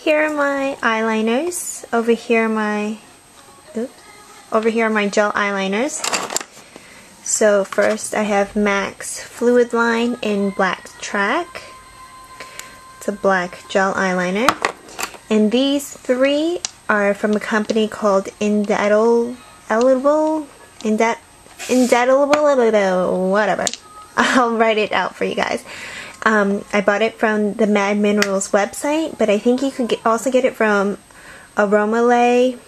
Here are my eyeliners. Over here my, oops, over here are my gel eyeliners. So first I have MAC's Fluid Line in Black Track. It's a black gel eyeliner. And these three are from a company called Indelible, Indet, Indelible, whatever. I'll write it out for you guys. Um, I bought it from the Mad Minerals website, but I think you could get, also get it from Aromaleigh,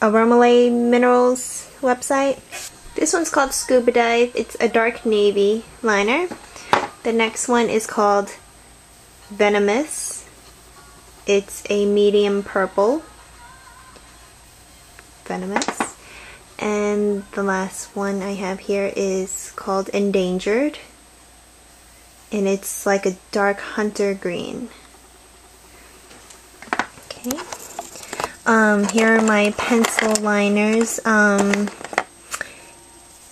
Aromaleigh Minerals website. This one's called Scuba Dive. It's a dark navy liner. The next one is called Venomous. It's a medium purple. Venomous. And the last one I have here is called Endangered and it's like a dark hunter green. Okay. Um, here are my pencil liners. Um,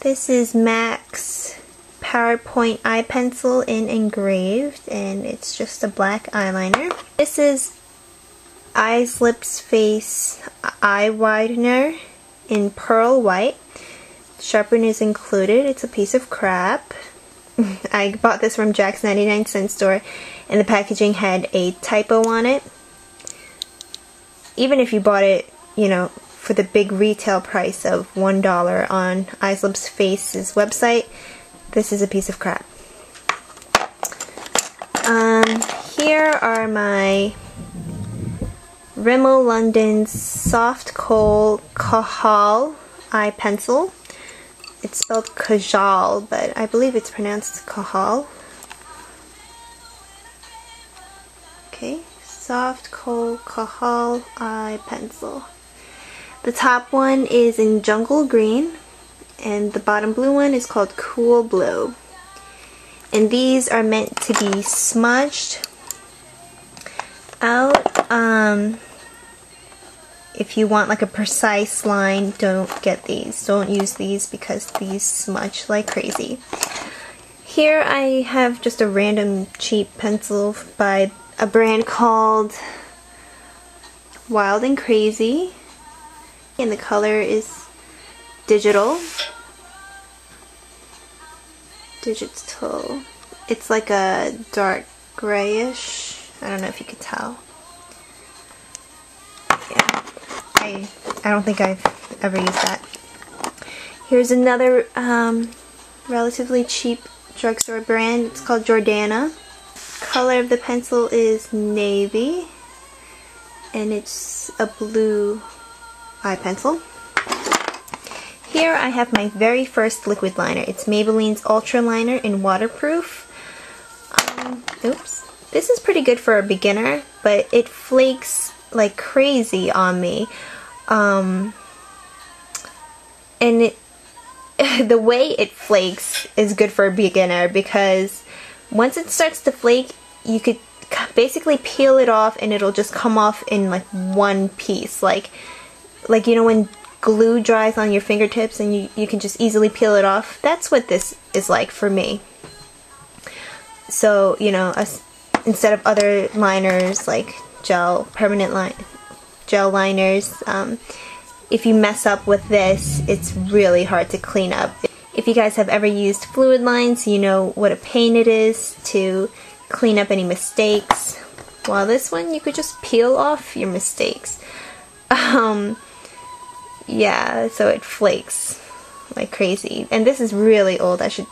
this is MAC's PowerPoint eye pencil in engraved and it's just a black eyeliner. This is Eyes, Lips, Face Eye Widener in pearl white. Sharpener is included. It's a piece of crap. I bought this from Jack's 99 cent store and the packaging had a typo on it. Even if you bought it, you know, for the big retail price of $1 on Eyes Lips Face's website, this is a piece of crap. Um, here are my Rimmel London Soft Kohl Kajal eye pencil. It's spelled Kajal, but I believe it's pronounced Kahal. Okay, soft kohl Kahal eye pencil. The top one is in jungle green, and the bottom blue one is called cool blue. And these are meant to be smudged out. Um, if you want like a precise line, don't get these. Don't use these because these smudge like crazy. Here I have just a random cheap pencil by a brand called Wild and Crazy. And the color is digital. Digital. It's like a dark grayish. I don't know if you could tell. I, I don't think I've ever used that. Here's another um, relatively cheap drugstore brand. It's called Jordana. Color of the pencil is navy and it's a blue eye pencil. Here I have my very first liquid liner. It's Maybelline's Ultra Liner in waterproof. Um, oops. This is pretty good for a beginner, but it flakes like crazy on me. Um, and it, the way it flakes is good for a beginner because once it starts to flake, you could basically peel it off and it'll just come off in like one piece. Like, like you know when glue dries on your fingertips and you, you can just easily peel it off? That's what this is like for me. So, you know, instead of other liners like gel, permanent line, gel liners. Um, if you mess up with this, it's really hard to clean up. If you guys have ever used fluid lines, you know what a pain it is to clean up any mistakes. While this one, you could just peel off your mistakes. Um, yeah, so it flakes like crazy. And this is really old. I should,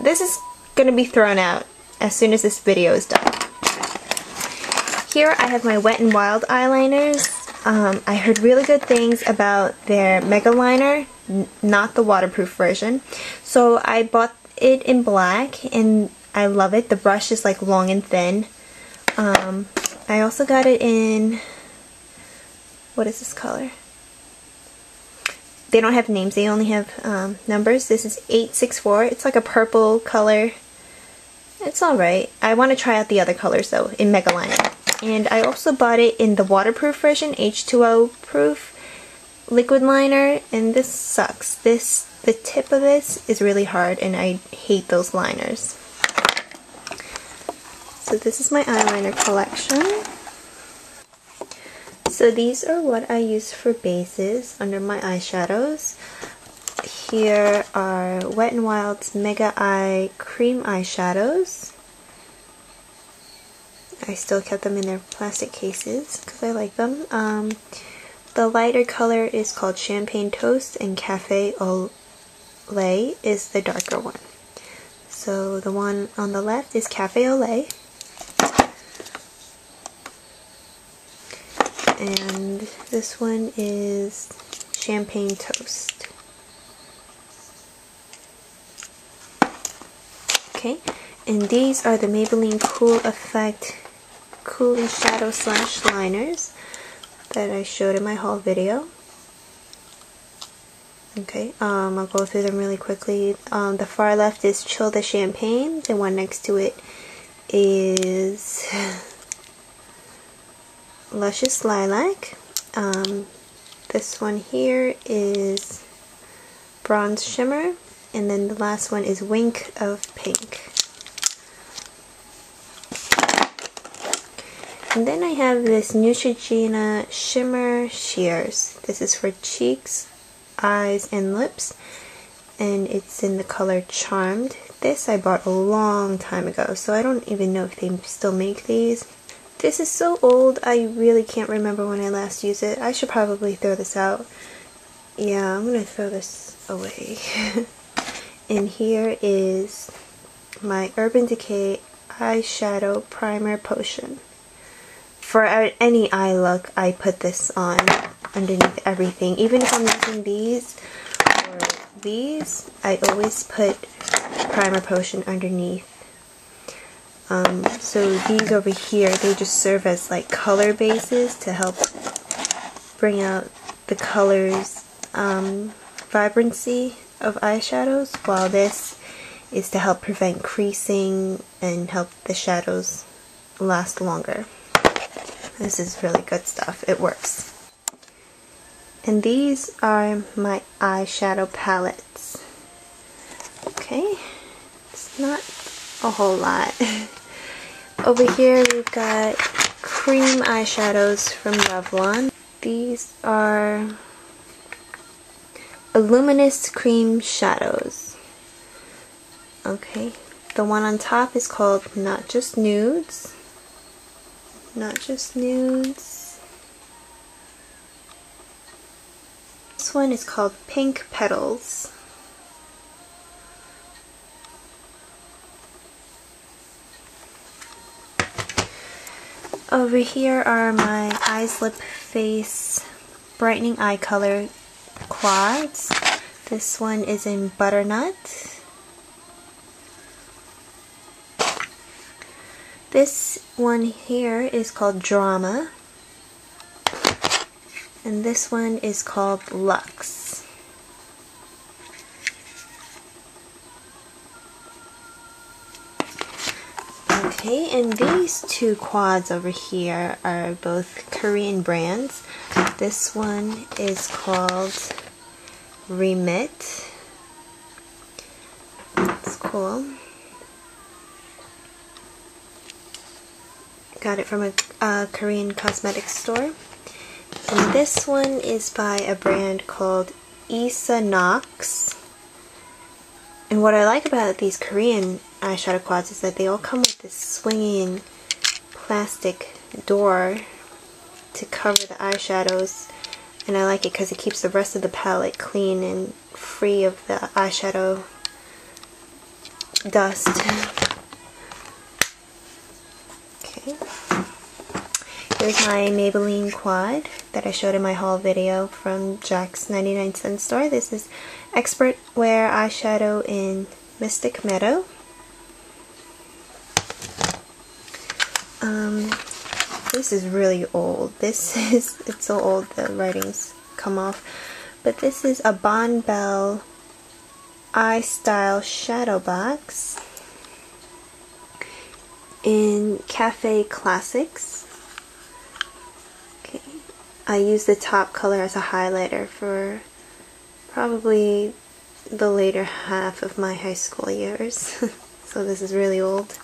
this is going to be thrown out as soon as this video is done. Here I have my Wet n Wild eyeliners. Um, I heard really good things about their Mega Liner, not the waterproof version. So I bought it in black and I love it. The brush is like long and thin. Um, I also got it in, what is this color? They don't have names, they only have um, numbers. This is 864. It's like a purple color. It's alright. I want to try out the other colors though in Mega Liner. And I also bought it in the waterproof version, H2O proof liquid liner, and this sucks. This, the tip of this is really hard, and I hate those liners. So this is my eyeliner collection. So these are what I use for bases under my eyeshadows. Here are Wet n Wild's Mega Eye Cream Eyeshadows. I still kept them in their plastic cases because I like them. Um, the lighter color is called Champagne Toast and Cafe Au Lait is the darker one. So the one on the left is Cafe Au Lait. And this one is Champagne Toast. Okay, and these are the Maybelline Cool Effect Cooling Shadow Slash Liners that I showed in my haul video. Okay, um, I'll go through them really quickly. Um, the far left is Chill the Champagne. The one next to it is Luscious Lilac. Um, this one here is Bronze Shimmer. And then the last one is Wink of Pink. And then I have this Neutrogena Shimmer Sheers. This is for cheeks, eyes, and lips. And it's in the color Charmed. This I bought a long time ago, so I don't even know if they still make these. This is so old, I really can't remember when I last used it. I should probably throw this out. Yeah, I'm going to throw this away. and here is my Urban Decay Eyeshadow Primer Potion for any eye look, I put this on underneath everything. Even if I'm using these or these, I always put primer potion underneath. Um, so these over here, they just serve as like color bases to help bring out the colors um, vibrancy of eyeshadows, while this is to help prevent creasing and help the shadows last longer. This is really good stuff. It works. And these are my eyeshadow palettes. Okay, it's not a whole lot. Over here we've got cream eyeshadows from Revlon. These are Illuminance Cream Shadows. Okay, the one on top is called Not Just Nudes not just nudes. This one is called Pink Petals. Over here are my Eyes Lip Face Brightening Eye Color quads. This one is in Butternut. This one here is called Drama. And this one is called Luxe. Okay, and these two quads over here are both Korean brands. This one is called Remit. It's cool. Got it from a uh, Korean cosmetics store. And this one is by a brand called Isa Knox. And what I like about these Korean eyeshadow quads is that they all come with this swinging plastic door to cover the eyeshadows. And I like it because it keeps the rest of the palette clean and free of the eyeshadow dust. Here's my Maybelline quad that I showed in my haul video from Jack's 99 cent store. This is Expert Wear Eyeshadow in Mystic Meadow. Um, this is really old. This is, it's so old the writings come off. But this is a Bonne Bell Eye Style Shadow Box in Cafe Classics. I use the top color as a highlighter for probably the later half of my high school years. so this is really old.